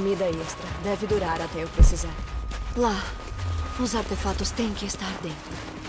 Comida extra. Deve durar até eu precisar. Lá, os artefatos têm que estar dentro.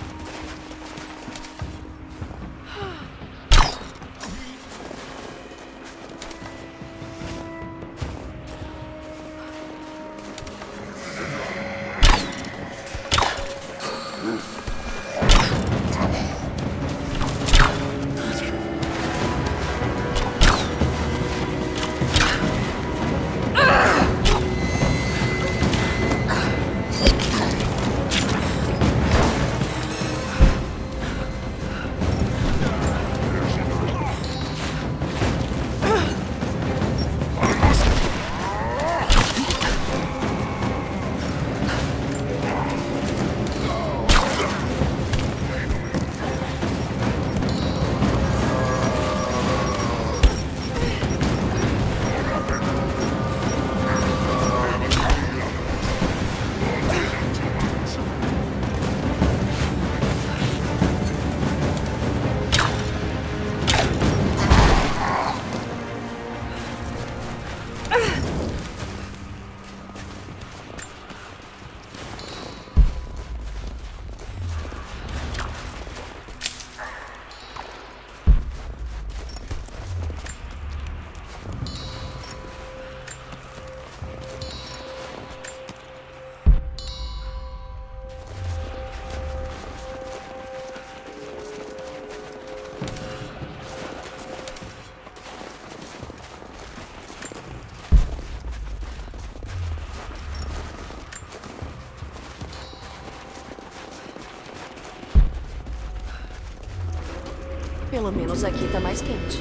Pelo menos aqui tá mais quente.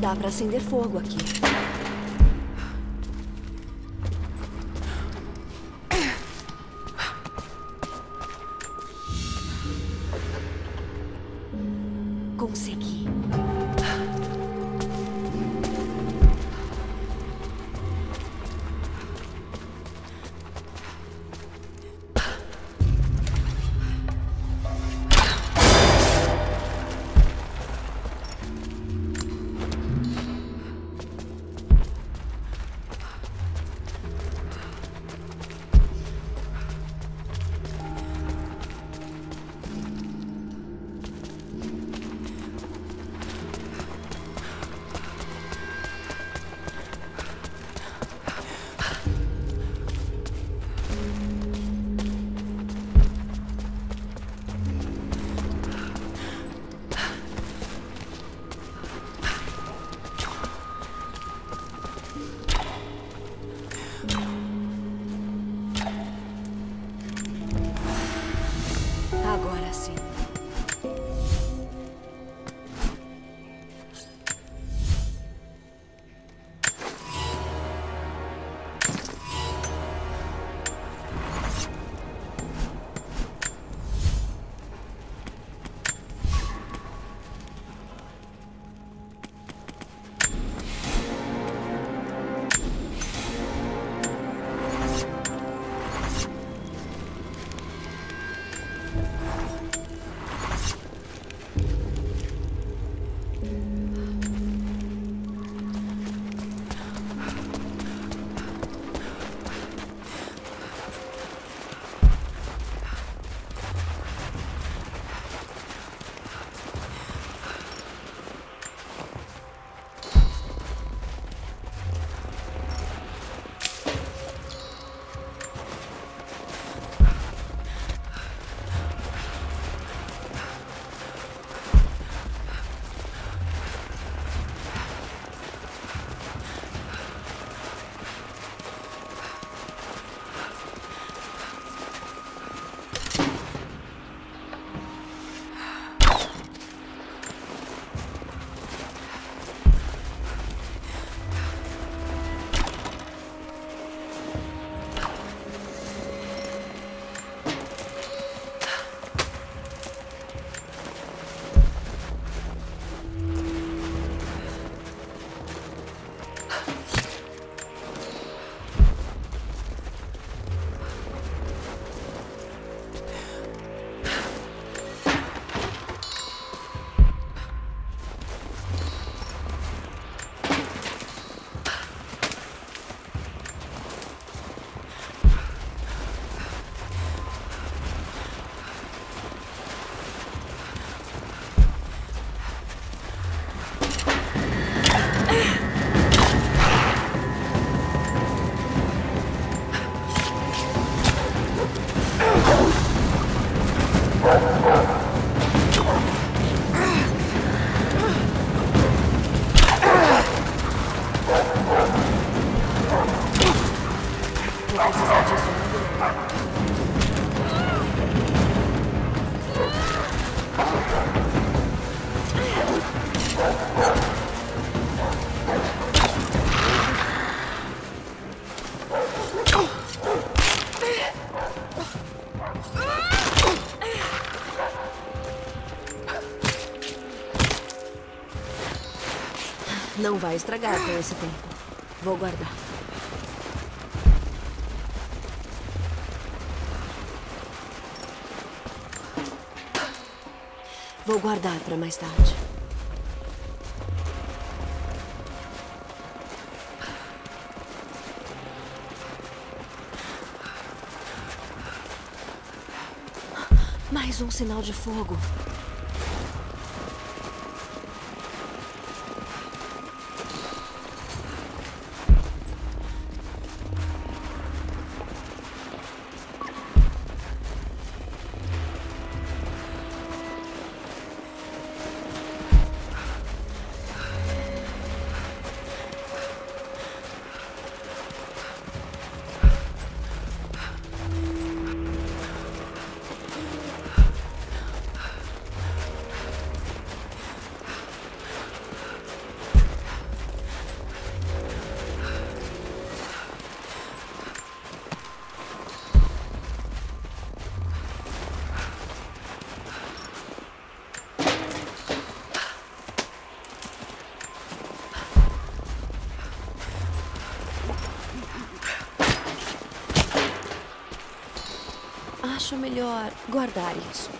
Dá pra acender fogo aqui. Agora sim. Não vai estragar com esse tempo. Vou guardar. Vou guardar para mais tarde. Mais um sinal de fogo. Acho melhor guardar isso.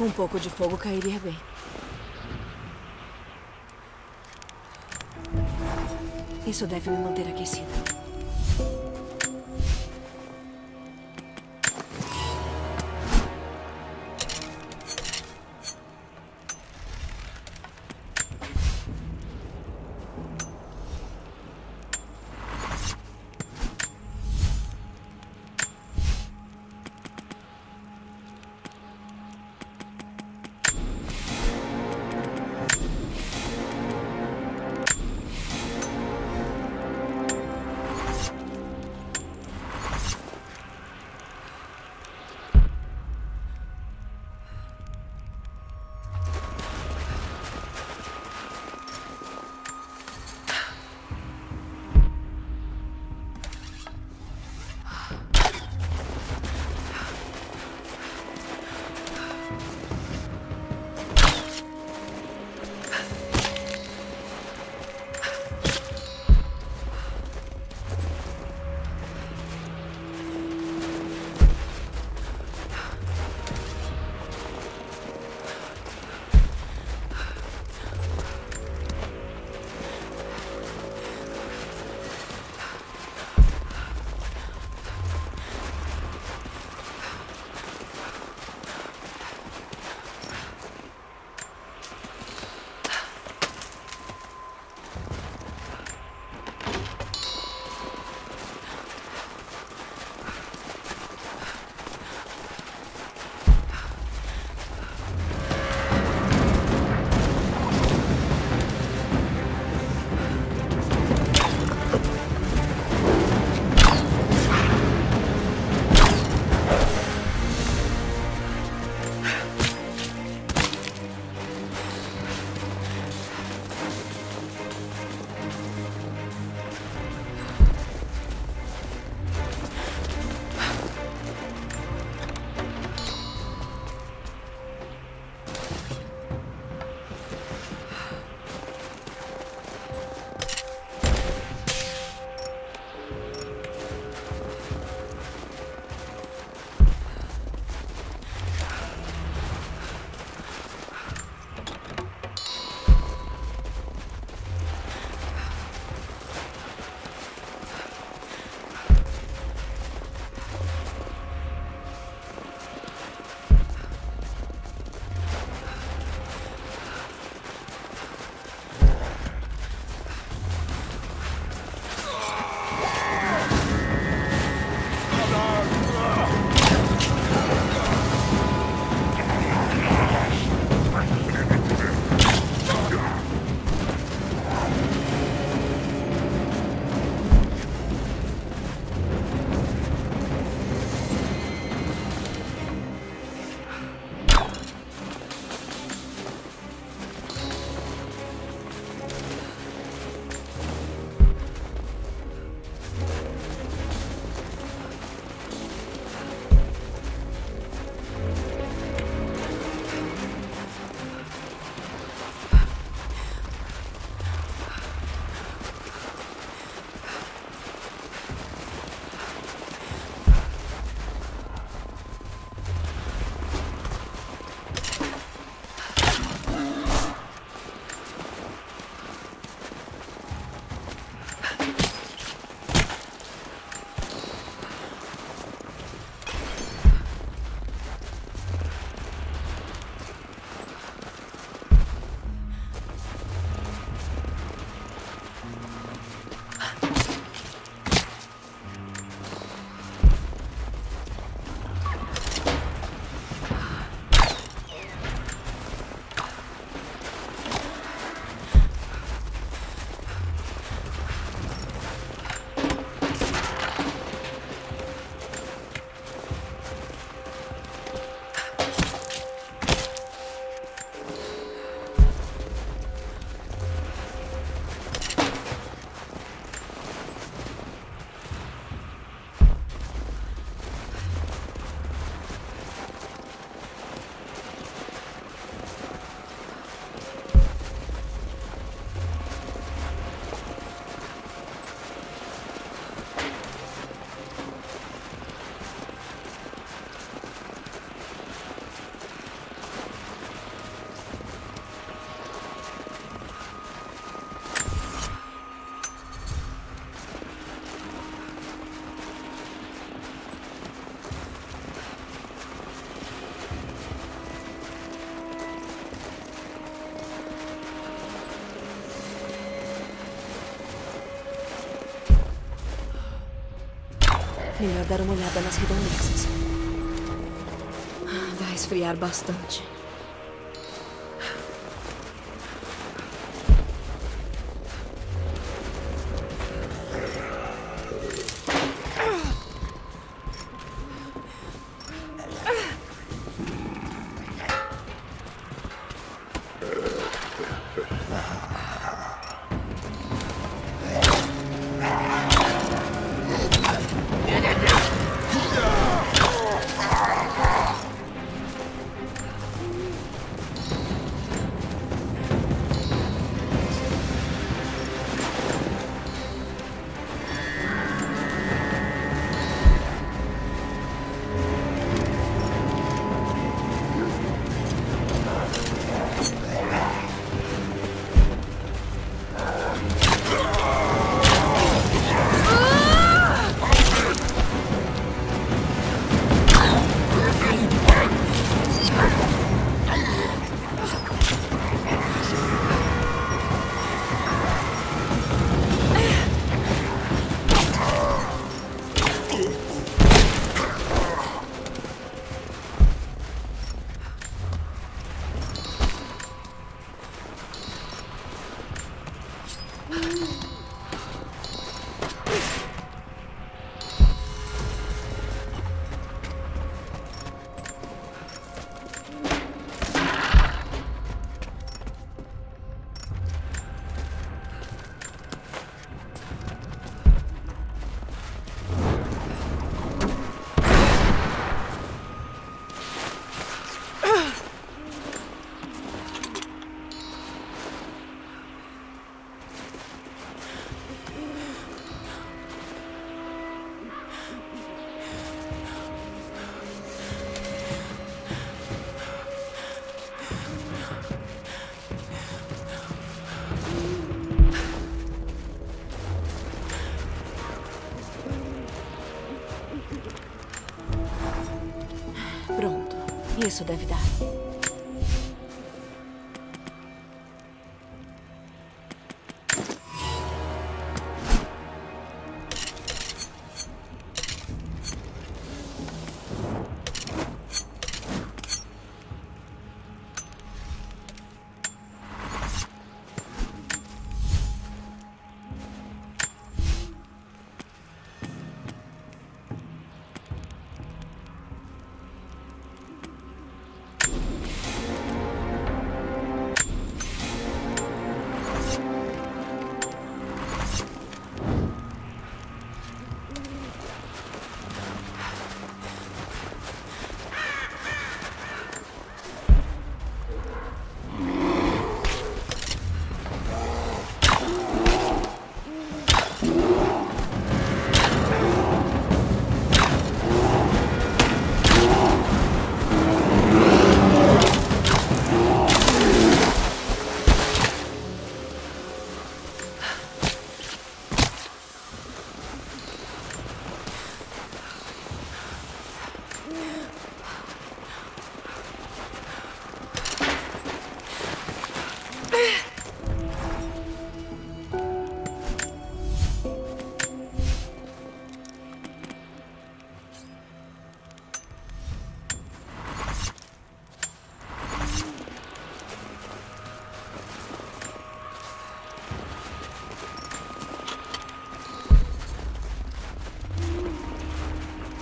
Um pouco de fogo cairia bem. Isso deve me manter aquecida. Melhor dar uma olhada nas redondezas. Ah, Vai esfriar bastante. Isso deve dar.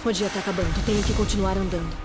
O dia tá acabando. Tenho que continuar andando.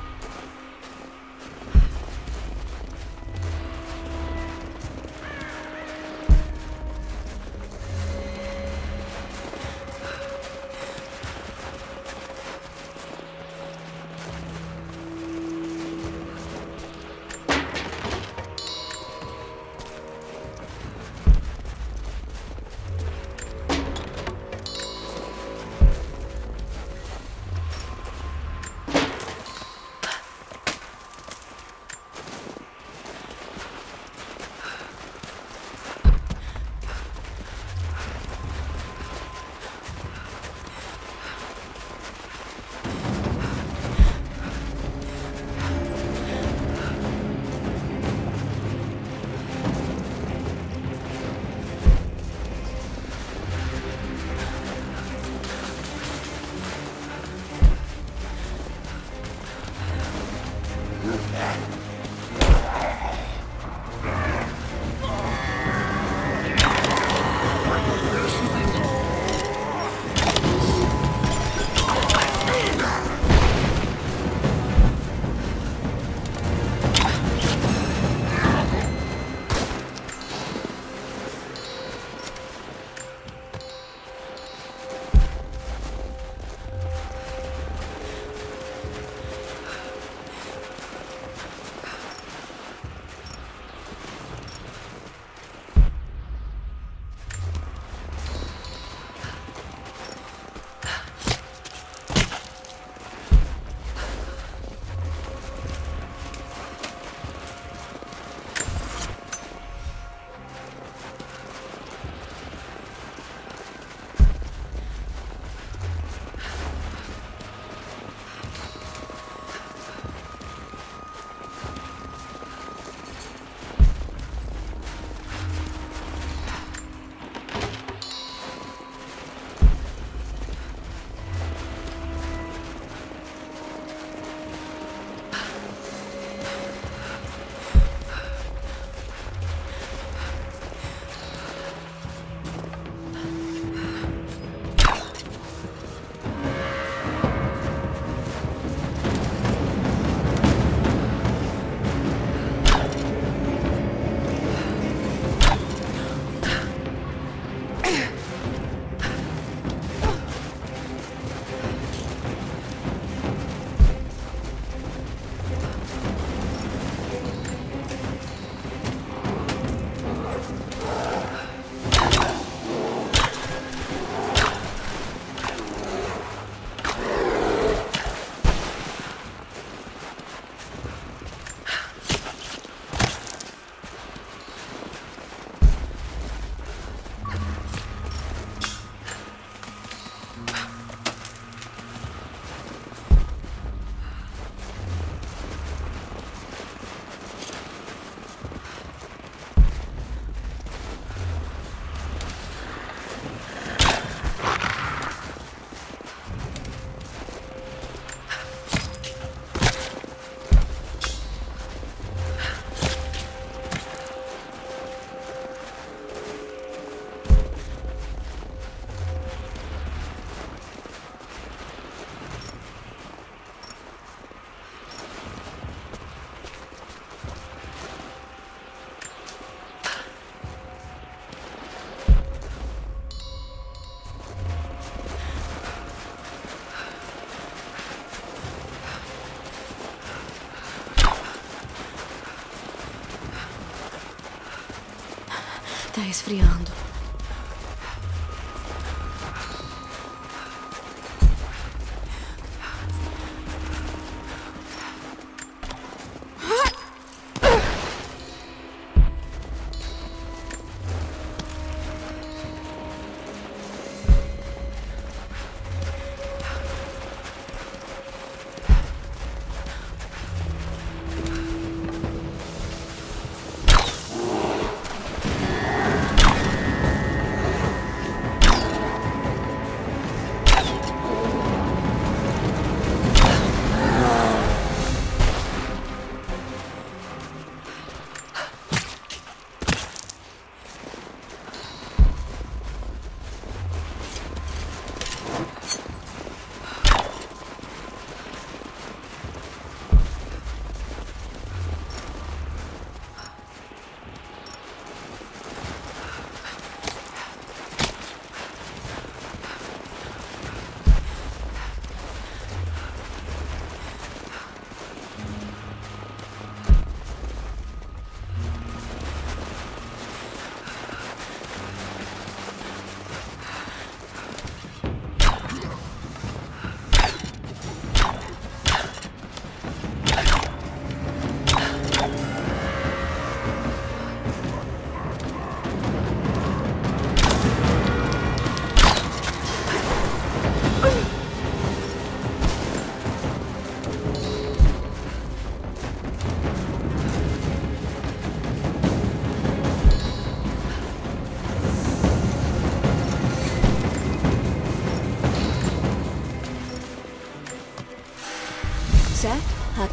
Tá esfriando.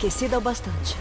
Aquecida o bastante.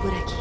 Por aqui.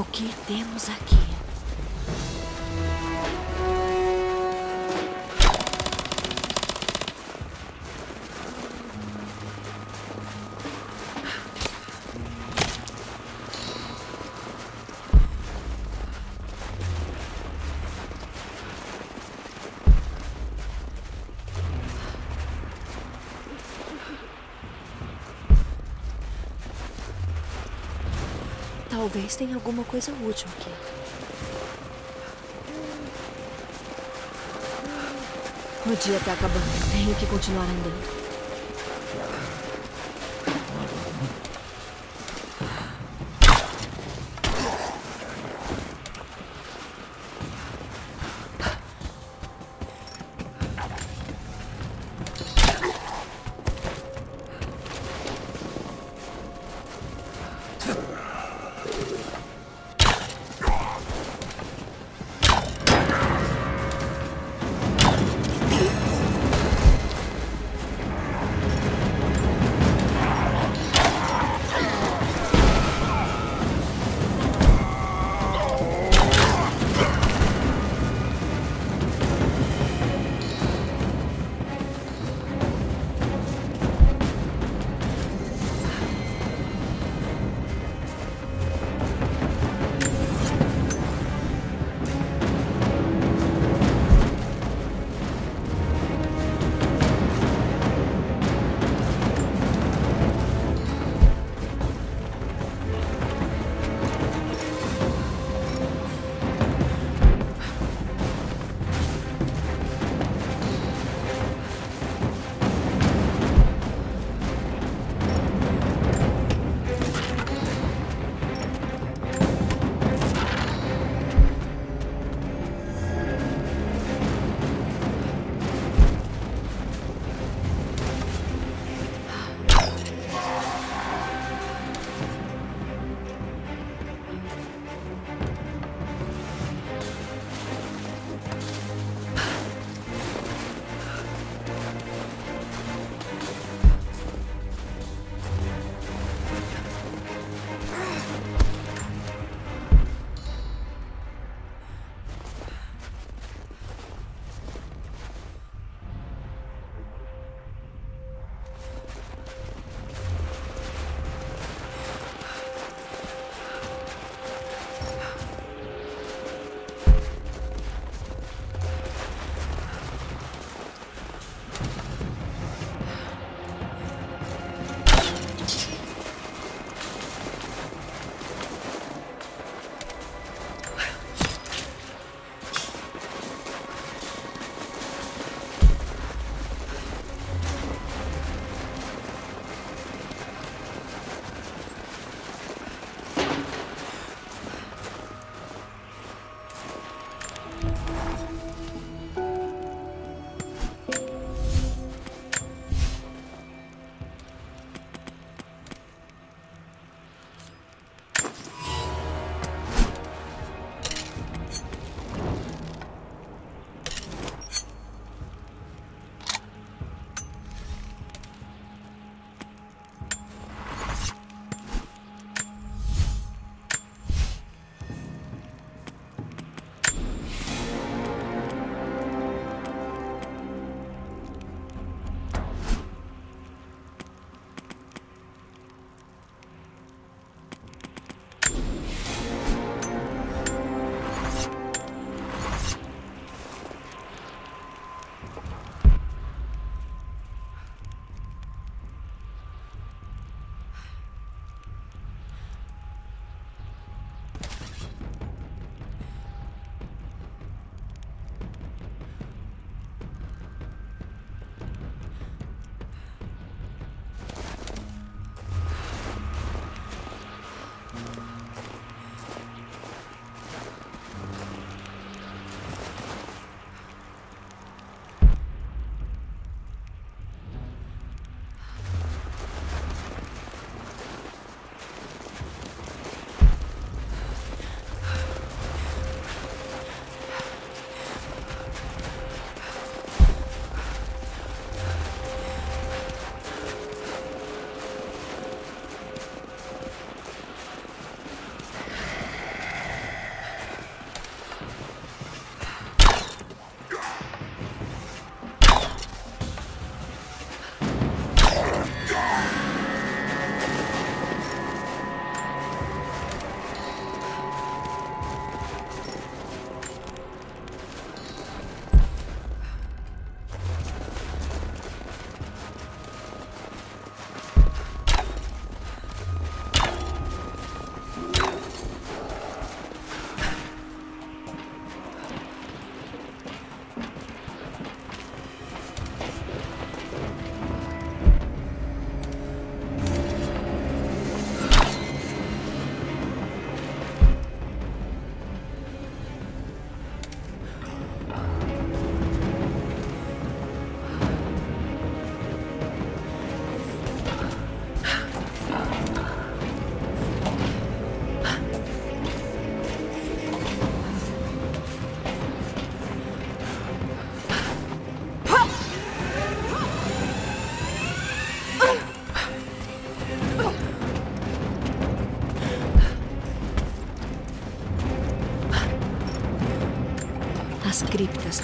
O que temos aqui? Talvez tenha alguma coisa útil aqui. O dia tá acabando. Tenho que continuar andando.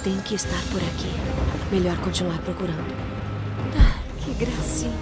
Têm que estar por aqui. Melhor continuar procurando. Ah, que gracinha.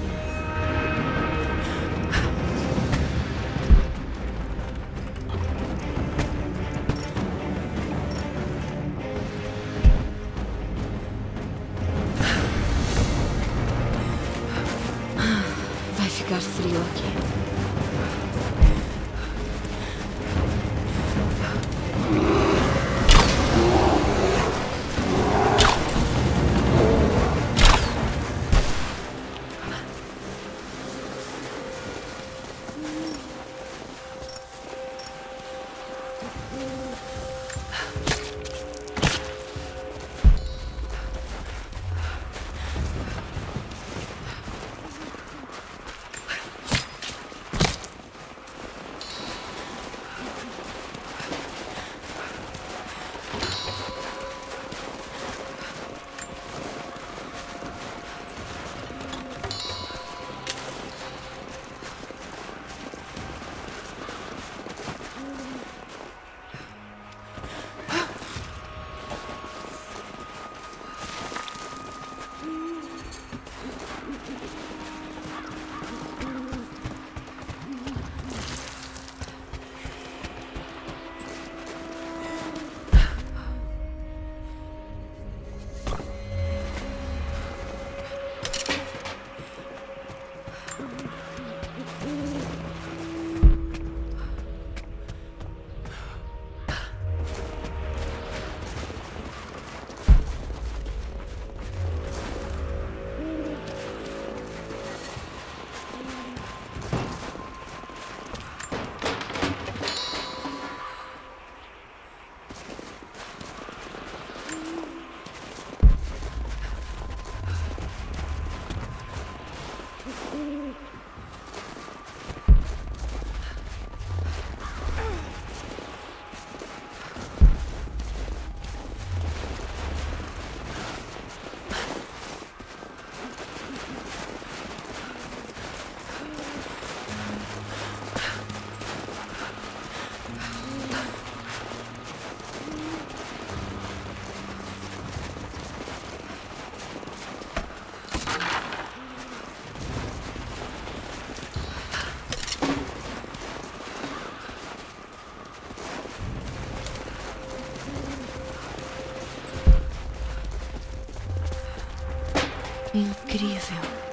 Incrível.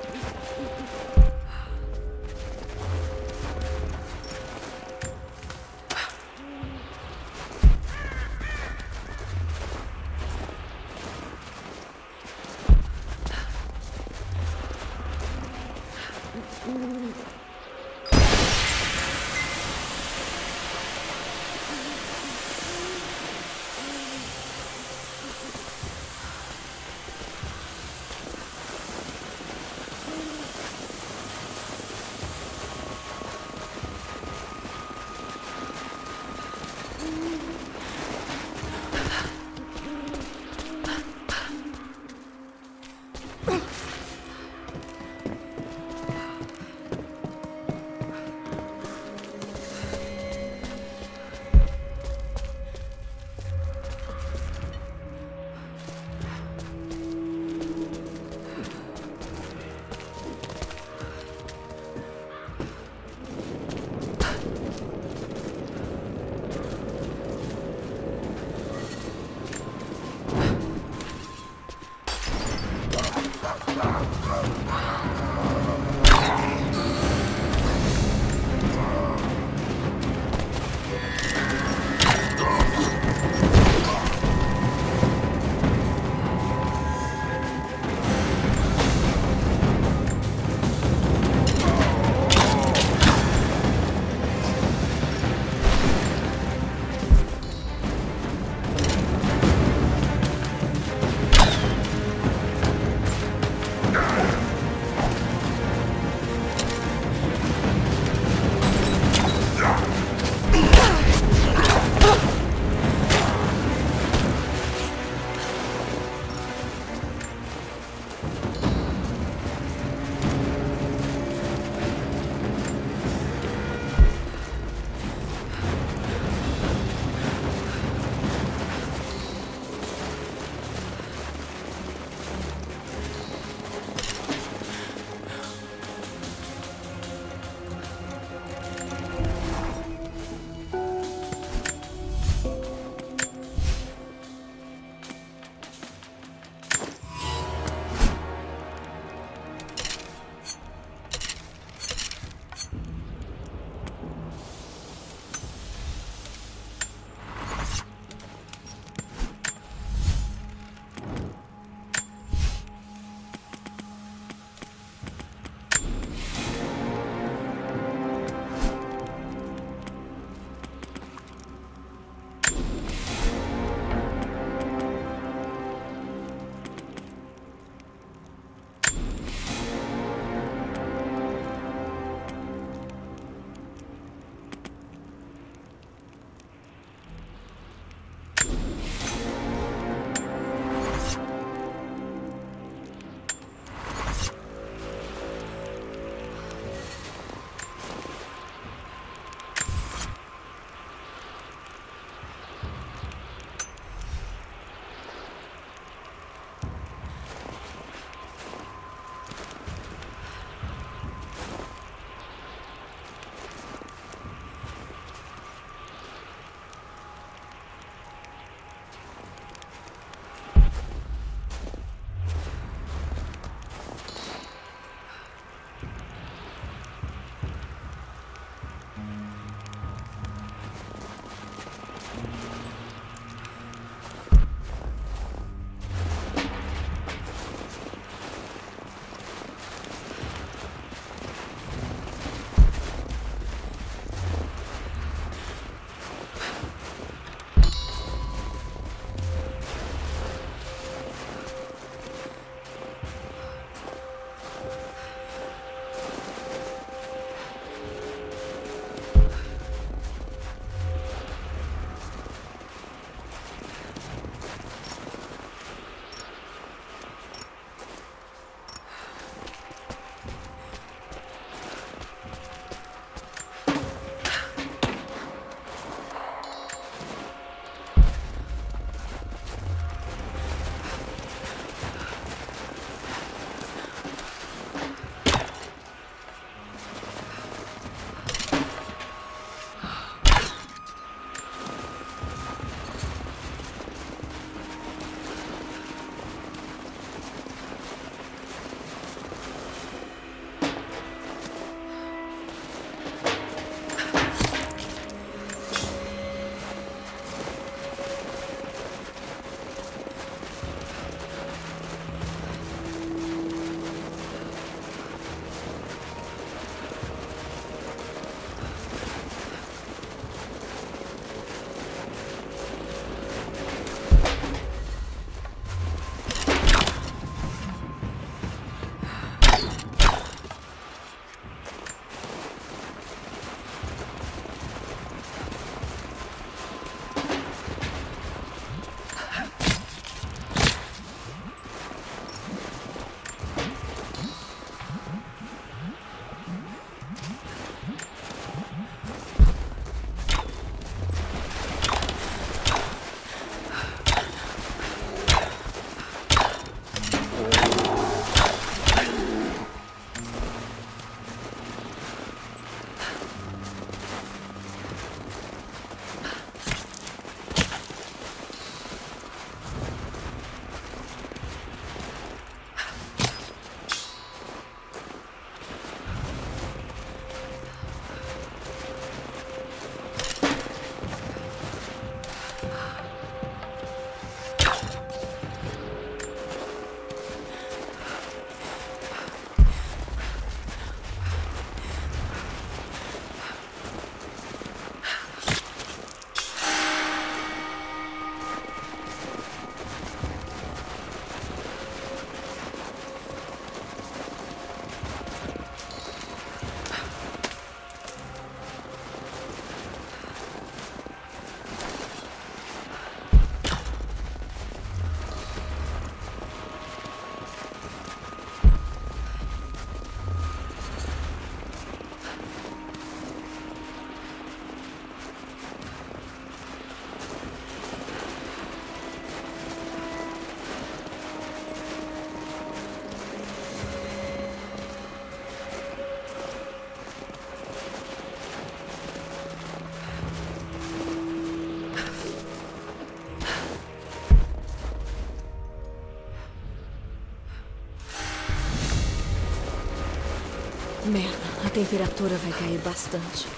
Temperatura vai cair bastante.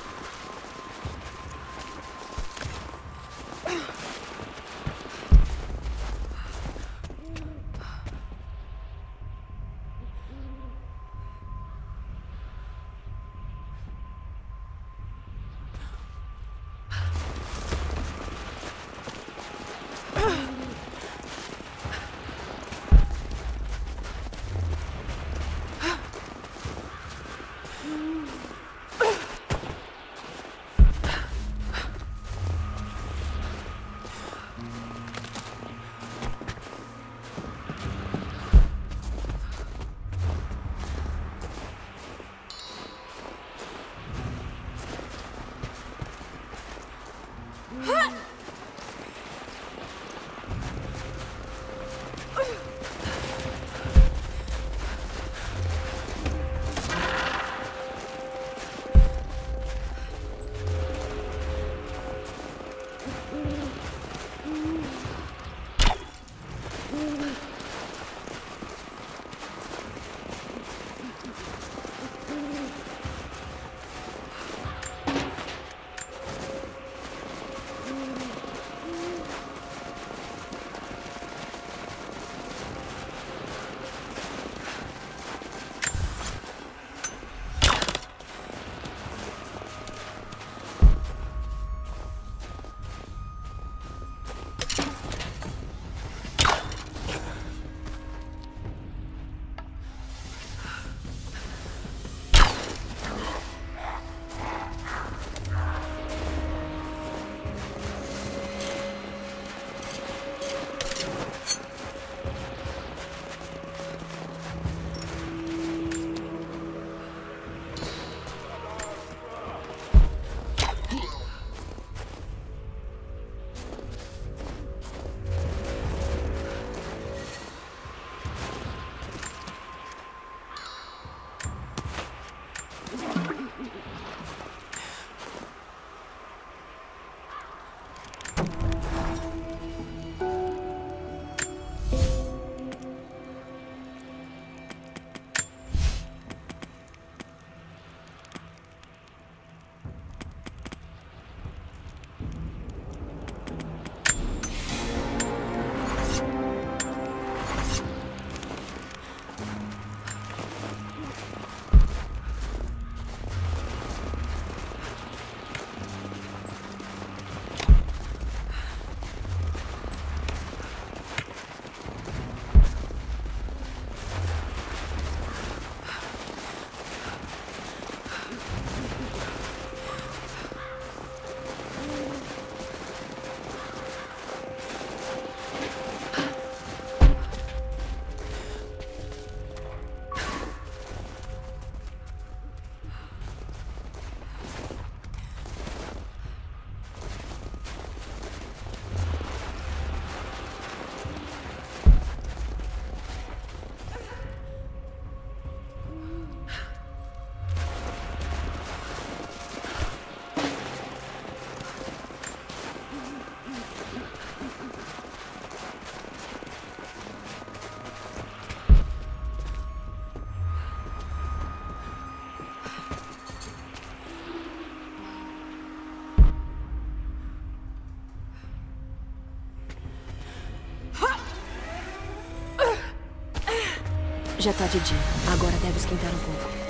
Já tá de dia. Agora deve esquentar um pouco.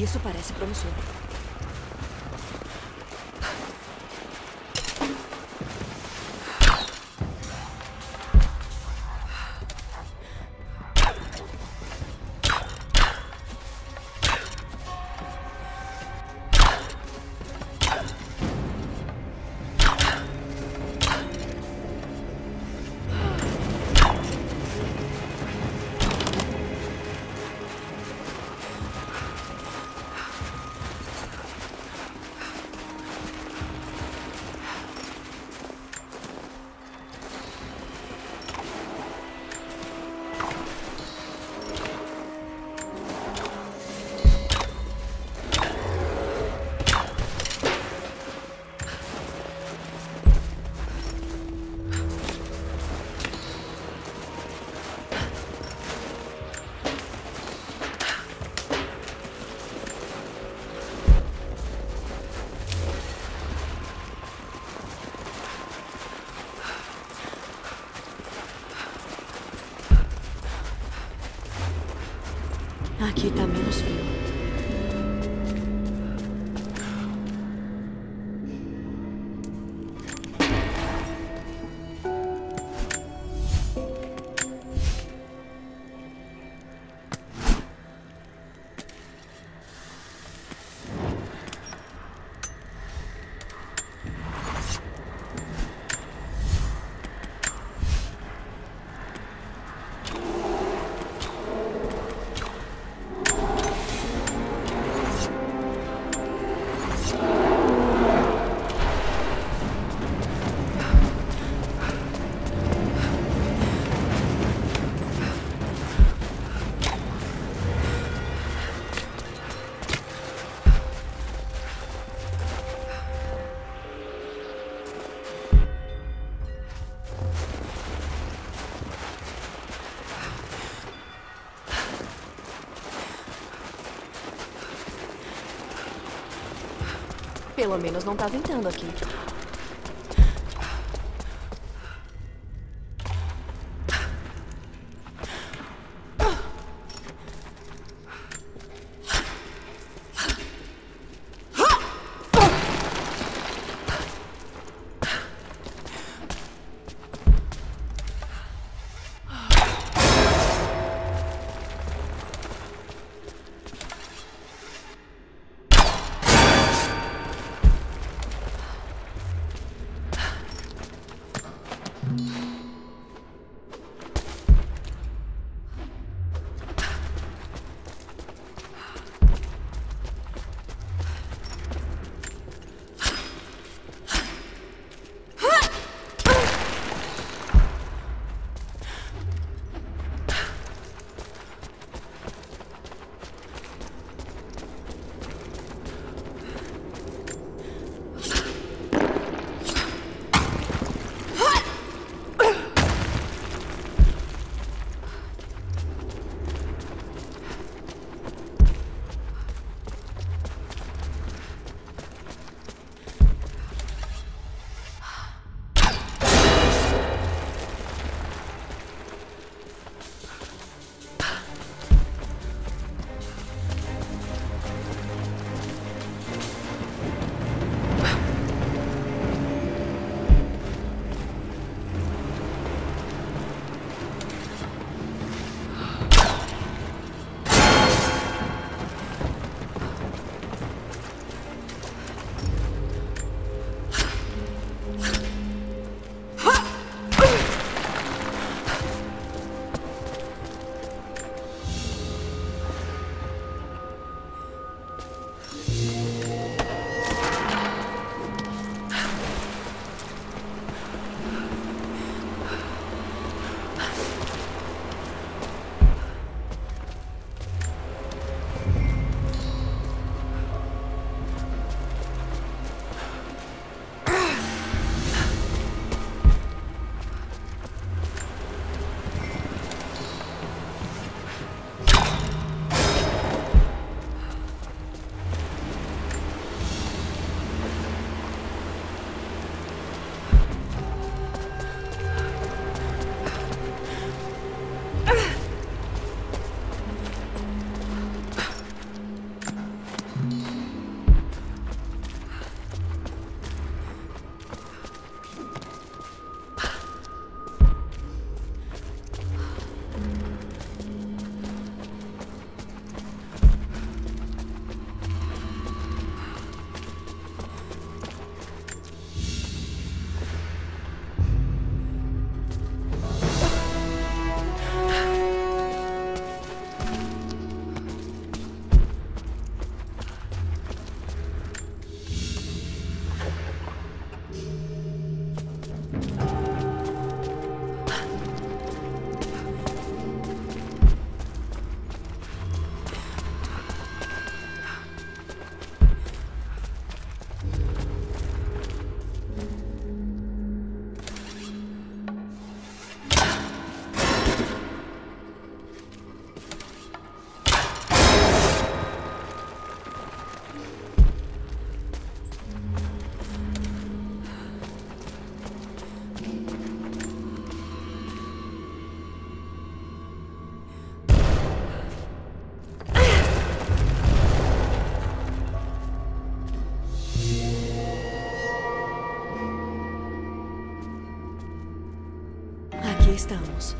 Isso parece promissor. Aqui tá menos frio. Pelo menos não tá ventando aqui. Estamos?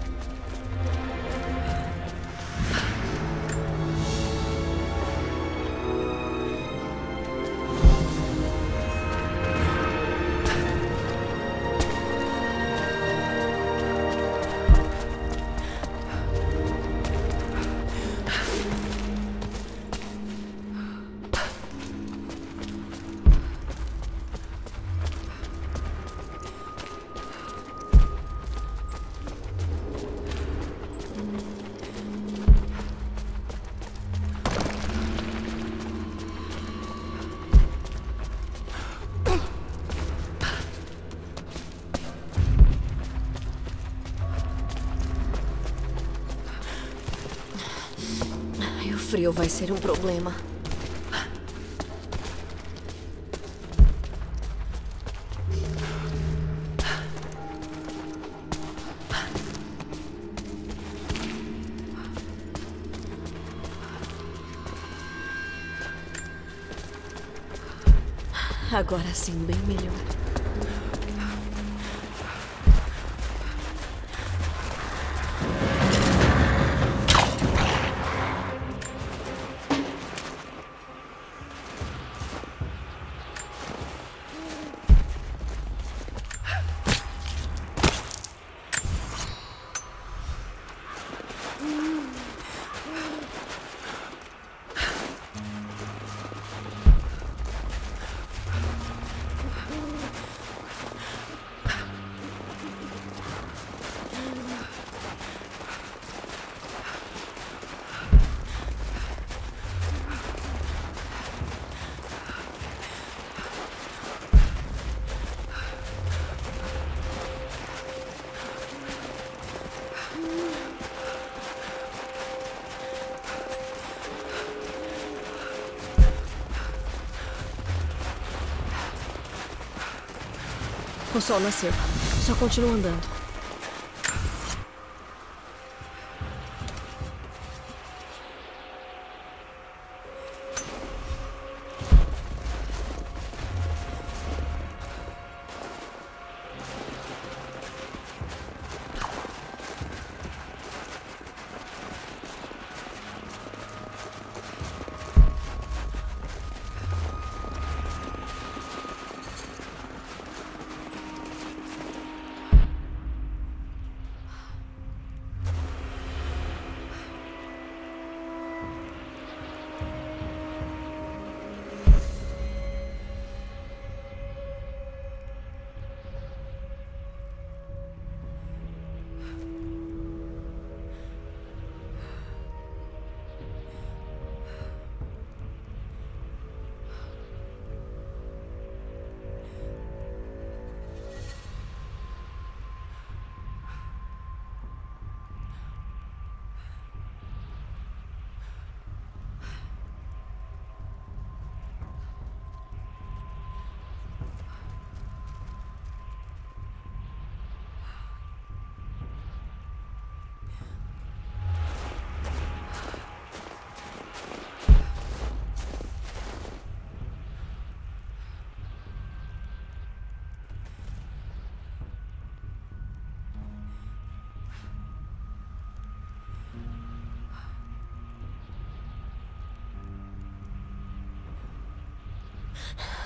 Frio vai ser um problema. Agora sim, bem melhor. O sol nasceu. Só continua andando.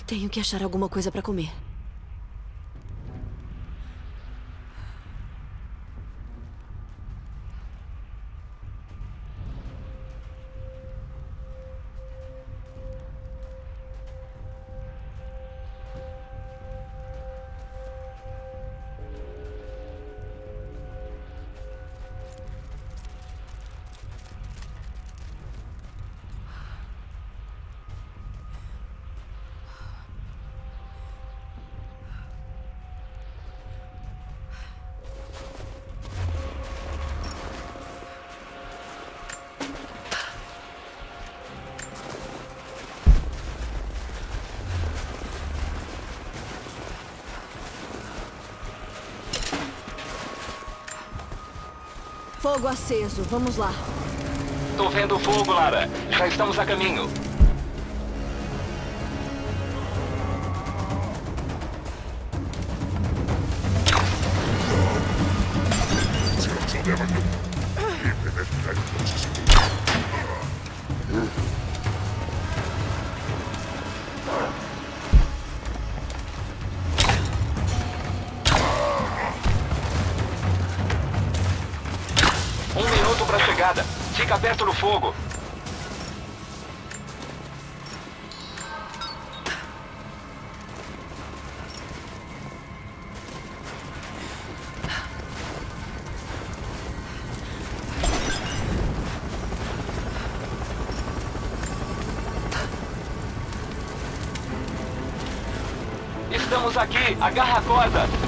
Tenho que achar alguma coisa para comer. fogo aceso. Vamos lá. Tô vendo fogo, Lara. Já estamos a caminho. Fica perto do fogo. Estamos aqui. Agarra a corda.